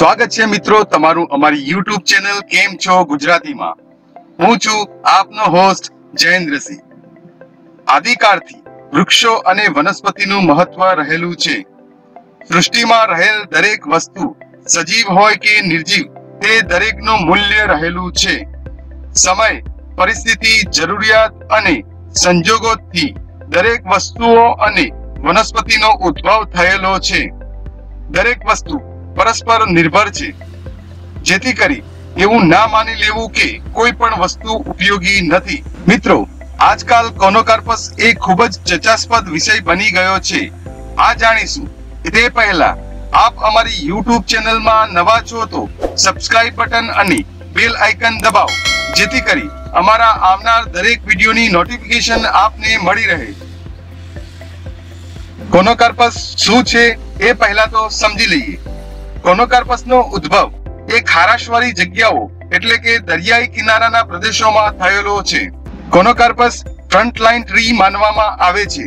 સ્વાગત છે મિત્રો તમારું અમારી યુટ્યુબ ચેનલ કેમ છો ગુજરાતીમાં. હું છું આપનો હોસ્ટ જયેન્દ્રસિંહ આદિકાળથી વૃક્ષો અને વનસ્પતિનું મહત્વ રહેલું છે. સૃષ્ટિમાં રહેલ દરેક વસ્તુ સજીવ હોય કે નિર્જીવ, તે દરેકનું મૂલ્ય રહેલું છે. સમય, પરિસ્થિતિ, જરૂરિયાત અને સંજોગોથી દરેક વસ્તુઓ અને વનસ્પતિનો ઉદ્ભવ થયેલો છે. દરેક વસ્તુ પરસ્પર નિર્ભર છે. જેથી કરી એવું ના માની લેવું કે કોઈ પણ વસ્તુ ઉપયોગી નથી. મિત્રો, આજકાલ કોનોકાર્પસ એ ખૂબ જ ચર્ચાસ્પદ વિષય બની ગયો છે. આ જાણીશું. તે પહેલા આપ અમારી YouTube ચેનલમાં નવા છો તો સબસ્ક્રાઇબ બટન અને બેલ આઇકન દબાવો. જેથી કરી અમારા આવનાર દરેક વિડીયોની નોટિફિકેશન આપને મળી રહે. કોનોકાર્પસ શું છે એ પહેલા તો સમજી લઈએ. કોનોકાર્પસનો ઉદ્ભવ એ ખારાશવાળી જગ્યાઓ એટલે કે દરિયાઈ કિનારાના પ્રદેશોમાં થયેલો છે. કોનોકાર્પસ ફ્રન્ટલાઈન ટ્રી માનવામાં આવે છે,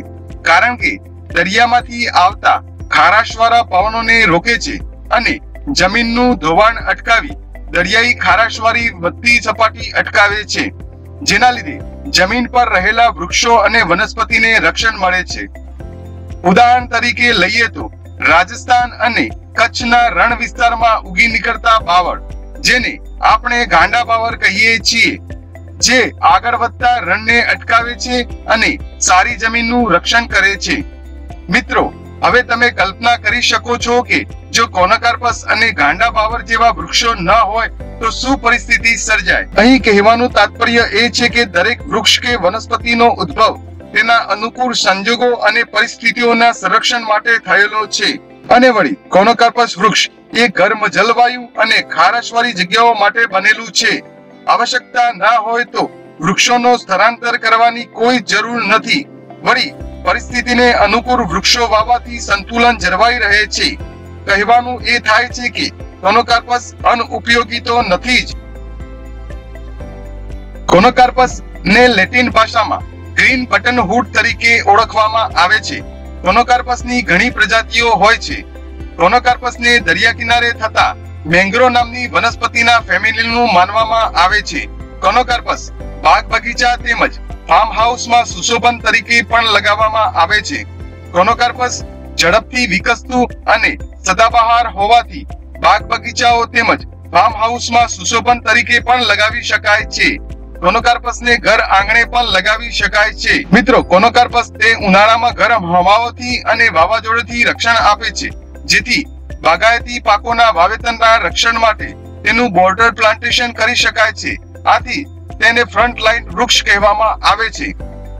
કારણ કે દરિયામાંથી આવતા ખારાશવાળા પવનોને રોકે છે અને જમીનનું ધોવાણ અટકાવી દરિયાઈ ખારાશવાળી વધતી સપાટી અટકાવે છે, જેના લીધે જમીન પર રહેલા વૃક્ષો અને વનસ્પતિને રક્ષણ મળે છે. ઉદાહરણ તરીકે લઈએ તો રાજસ્થાન અને કચ્છના રણ વિસ્તારમાં ઉગી નીકળતા બાવળ, જેને આપણે ગાંડા બાવર કહીએ છીએ, જે આગળ વધતા રણને અટકાવે છે અને સારી જમીનનું રક્ષણ કરે છે. મિત્રો, હવે તમે કલ્પના કરી શકો છો કે જો કોનકાર્પસ અને ગાંડા બાવર જેવા વૃક્ષો ન હોય, તો શું પરિસ્થિતિ સર્જાય? અહીં કહેવાનું તાત્પર્ય એ છે કે દરેક વૃક્ષ કે વનસ્પતિનો ઉદ્ભવ તેના અનુકૂળ સંજોગો અને પરિસ્થિતિઓના સંરક્ષણ માટે થયેલો છે. અને વળી કોનોકાર્પસ વૃક્ષ એ ગરમ જલવાયુ અને ખારાશવાળી જગ્યાઓ માટે બનેલું છે. આવશ્યકતા ના હોય તો વૃક્ષોનો સ્થળાંતર કરવાની કોઈ જરૂર નથી. વળી પરિસ્થિતિને અનુકૂળ વૃક્ષો વાવવાથી સંતુલન જળવાઈ રહે છે. કહેવાનું એ થાય છે કે કોનોકાર્પસ અનઉપયોગી તો નથી જ. કોનોકાર્પસ ને લેટિન ભાષામાં ગ્રીન બટન હુડ તરીકે ઓળખવામાં આવે છે. કોનોકાર્પસની ઘણી પ્રજાતિઓ હોય છે. કોનોકાર્પસને દરિયા કિનારે થતા મેંગ્રો નામની વનસ્પતિના ફેમિલીનું માનવામાં આવે છે. ક્રોનોકાર્પસ બાગ બગીચા તેમજ ફાર્મ હાઉસમાં સુશોભન તરીકે પણ લગાવવામાં આવે છે. ક્રોનોકાર્પસ ઝડપથી વિકસતું અને સદાબહાર હોવાથી બાગ બગીચાઓ તેમજ ફાર્મ હાઉસમાં સુશોભન તરીકે પણ લગાવી શકાય છે. કોનોકાર્પસને ઘર આંગણે પણ લગાવી શકાય છે. મિત્રો કોનોકાર્પસ તે ઉનાળામાં ગરમ હવાઓથી અને વાવાઝોડાથી રક્ષણ આપે છે. જેથી બાગાયતી પાકોના વાવેતરના રક્ષણ માટે તેનું બોર્ડર પ્લાન્ટેશન કરી શકાય છે. આથી તેને ફ્રન્ટ લાઇન વૃક્ષ કહેવામાં આવે છે.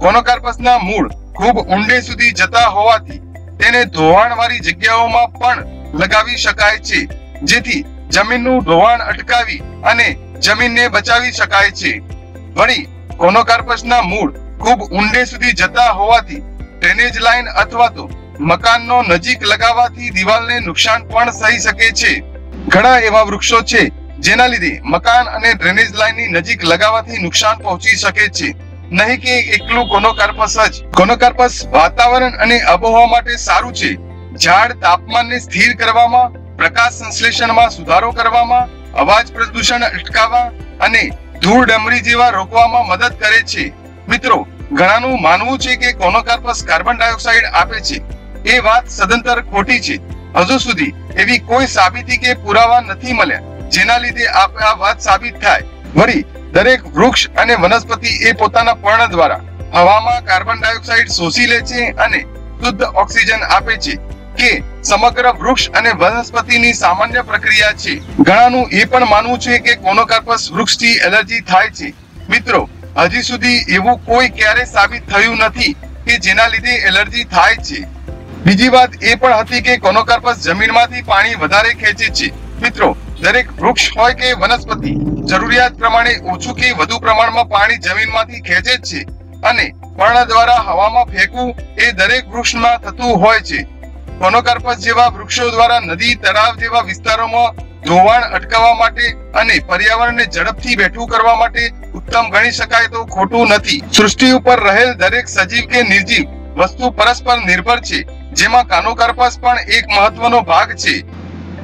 કોનોકાર્પસના મૂળ ખૂબ ઊંડે સુધી જતા હોવાથી તેને ધોવાણવાળી જગ્યાઓમાં પણ લગાવી શકાય છે, જેથી જમીનનું ધોવાણ અટકાવી અને જમીનને બચાવી શકાય છે. વળી, કોનોકાર્પસના મૂળ ખૂબ ઊંડે સુધી જતા હોવાથી ડ્રેનેજ લાઇન અથવા તો મકાનનો નજીક લગાવવાથી દિવાલને નુકસાન પણ થઈ શકે છે. ઘણા એવા વૃક્ષો છે, જેના લીધે મકાન અને ડ્રેનેજ લાઇનની નજીક લગાવવાથી નુકસાન પહોંચી શકે છે. નહીં કે એકલું કોનોકાર્પસ જ. કોનોકાર્પસ વાતાવરણ અને આબોહવા માટે સારું છે. ઝાડ તાપમાનને સ્થિર કરવામાં, પ્રકાશ સંશ્લેષણમાં સુધારો કરવામાં, અવાજ પ્રદૂષણ અટકાવવા અને ધૂળ ડમરી જેવા રોકવામાં મદદ કરે છે. મિત્રો, ઘણાનું માનવું છે કે કોનોકાર્પસ કાર્બન ડાયોક્સાઇડ આપે છે. એ વાત સદંતર ખોટી છે. હજુ સુધી એવી કોઈ સાબિતી કે પુરાવા નથી મળ્યા, જેના લીધે આ વાત સાબિત થાય. વળી, દરેક વૃક્ષ અને વનસ્પતિ એ પોતાના પર્ણ દ્વારા હવામાં કાર્બન ડાયોક્સાઇડ શોષી લે છે અને શુદ્ધ ઓક્સિજન આપે છે કે સમગ્ર વૃક્ષ અને વનસ્પતિની સામાન્ય પ્રક્રિયા છે. ઘણાનું એ પણ માનવું છે કે કોનોકાર્પસ વૃક્ષથી એલર્જી થાય છે. મિત્રો, હજી સુધી એવું કોઈ ક્યારે સાબિત થયું નથી કે જેના લીધે એલર્જી થાય છે. બીજી વાત એ પણ હતી કે કોનોકાર્પસ જમીનમાંથી પાણી વધારે ખેંચે છે. મિત્રો, દરેક વૃક્ષ હોય કે વનસ્પતિ, જરૂરિયાત પ્રમાણે ઓછું કે વધુ પ્રમાણમાં પાણી જમીનમાંથી ખેંચે છે અને પર્ણ દ્વારા હવામાં ફેંકવું એ દરેક વૃક્ષમાં થતું હોય છે. કોનોકાર્પસ જેવા વૃક્ષો દ્વારા નદી, તળાવ જેવા વિસ્તારોમાં ધોવાણ અટકાવવા માટે અને પર્યાવરણને ઝડપથી બેઠું કરવા માટે ઉત્તમ ગણી શકાય તો ખોટું નથી. સૃષ્ટિ ઉપર રહેલ દરેક સજીવ કે નિર્જીવ વસ્તુ પરસ્પર નિર્ભર છે. જેમાં કાનોકાર્પસ પણ એક મહત્વનો ભાગ છે.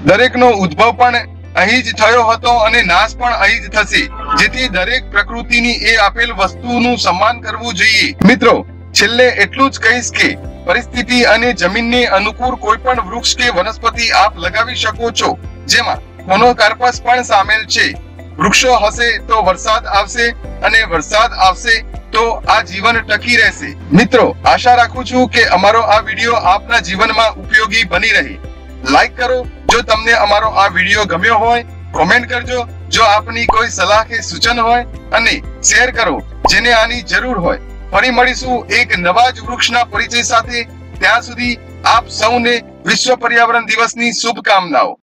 દરેકનો ઉદ્ભવ પણ અહીં જ થયો હતો અને નાશ પણ અહીં જ થશે. જેથી દરેક પ્રકૃતિની એ આપેલ વસ્તુનું સન્માન કરવું જોઈએ. મિત્રો, છેલ્લે એટલું જ કહીશ કે પરિસ્થિતિ અને જમીનને અનુકૂળ કોઈ પણ વૃક્ષ કે વનસ્પતિ આપ લગાવી શકો છો. જેમાં કોનોકાર્પસ પણ સામેલ છે. વૃક્ષો હશે તો વરસાદ આવશે અને વરસાદ આવશે તો આ જીવન ટકી રહેશે. મિત્રો, આશા રાખું છું કે અમારો આ વીડિયો આપના જીવનમાં ઉપયોગી બની રહે. લાઈક કરો, જો તમને અમારો આ વીડિયો ગમ્યો હોય કોમેન્ટ કરજો. જો આપની કોઈ સલાહ કે સૂચન હોય, અને શેર કરો, જેને આની જરૂર હોય. ફરી મળીશું એક નવા જ વૃક્ષના પરિચય સાથે. ત્યાં સુધી આપ સૌને વિશ્વ પર્યાવરણ દિવસની શુભકામનાઓ.